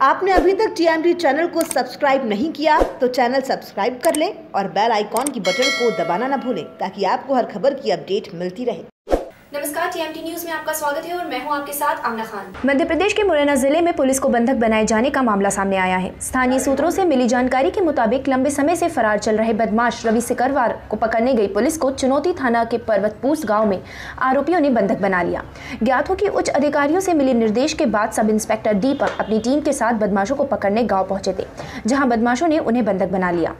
आपने अभी तक टीएमडी चैनल को सब्सक्राइब नहीं किया तो चैनल सब्सक्राइब कर लें और बेल आइकॉन की बटन को दबाना ना भूलें, ताकि आपको हर खबर की अपडेट मिलती रहे। नमस्कार टीएमटी न्यूज़ में आपका स्वागत है और मैं हूँ आपके साथ आमना खान। मध्य प्रदेश के मुरैना ज़िले में पुलिस को बंधक बनाए जाने का मामला सामने आया है। स्थानीय सूत्रों से मिली जानकारी के मुताबिक लंबे समय से फरार चल रहे बदमाश रवि सिकरवार को पकड़ने गई पुलिस को चुनौती थाना के पर्वतपूस गाँव में आरोपियों ने बंधक बना लिया। ज्ञात हो कि उच्च अधिकारियों से मिले निर्देश के बाद सब इंस्पेक्टर दीपक अपनी टीम के साथ बदमाशों को पकड़ने गाँव पहुँचे थे, जहाँ बदमाशों ने उन्हें बंधक बना लिया।